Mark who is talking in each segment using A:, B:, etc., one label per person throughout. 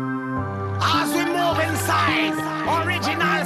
A: As we move inside, original.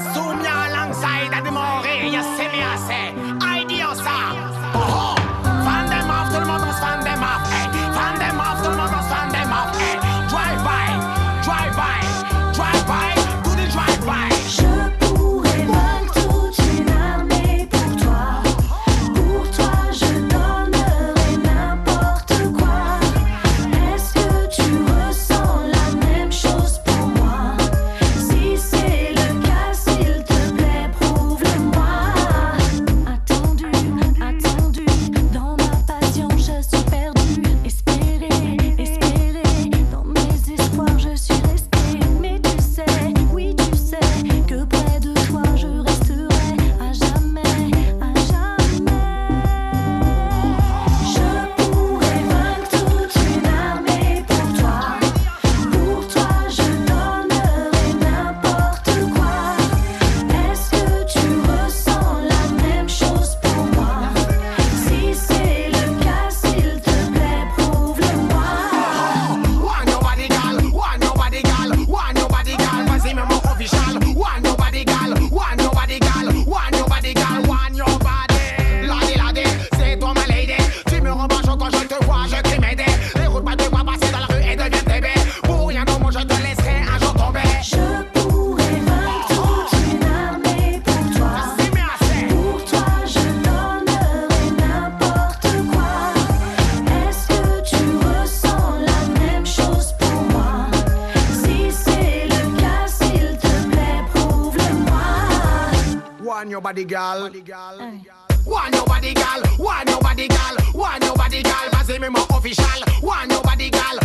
A: want your body, girl. Want your body, girl. Want your body, girl. Want your body, girl. Cause me more official. Want your body, girl.